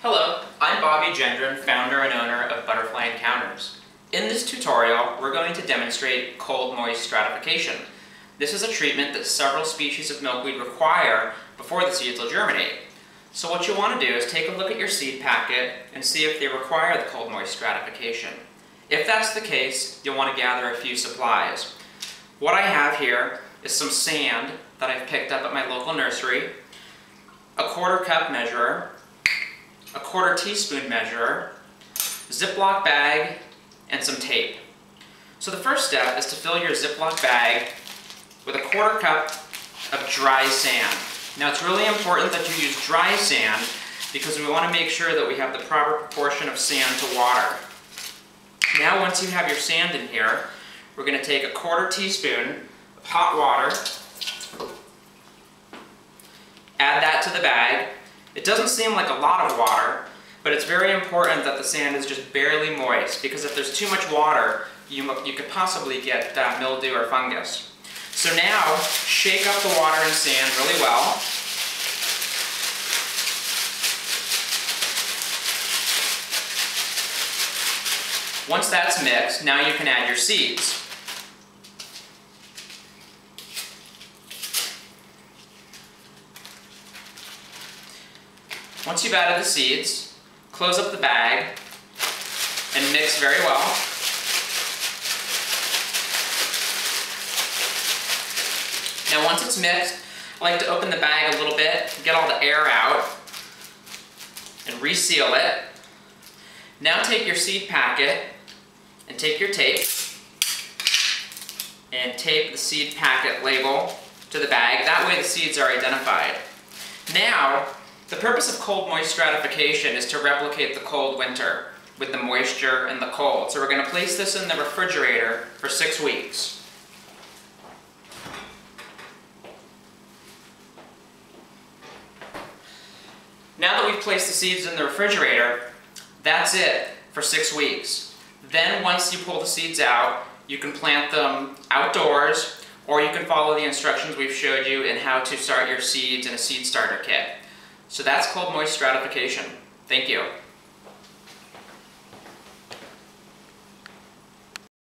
Hello, I'm Bobby Gendron, founder and owner of Butterfly Encounters. In this tutorial, we're going to demonstrate cold moist stratification. This is a treatment that several species of milkweed require before the seeds will germinate. So what you want to do is take a look at your seed packet and see if they require the cold moist stratification. If that's the case, you'll want to gather a few supplies. What I have here is some sand that I've picked up at my local nursery, a quarter cup measurer, a quarter teaspoon measurer, Ziploc bag, and some tape. So the first step is to fill your Ziploc bag with a quarter cup of dry sand. Now it's really important that you use dry sand because we want to make sure that we have the proper proportion of sand to water. Now once you have your sand in here, we're going to take a quarter teaspoon of hot water, add that to the bag, it doesn't seem like a lot of water, but it's very important that the sand is just barely moist because if there's too much water, you, you could possibly get uh, mildew or fungus. So now, shake up the water and sand really well. Once that's mixed, now you can add your seeds. Once you've added the seeds, close up the bag and mix very well. Now once it's mixed, I like to open the bag a little bit, get all the air out, and reseal it. Now take your seed packet and take your tape and tape the seed packet label to the bag. That way the seeds are identified. Now, the purpose of cold moist stratification is to replicate the cold winter with the moisture and the cold. So we're going to place this in the refrigerator for six weeks. Now that we've placed the seeds in the refrigerator, that's it for six weeks. Then once you pull the seeds out, you can plant them outdoors or you can follow the instructions we've showed you in how to start your seeds in a seed starter kit. So that's cold moist stratification. Thank you.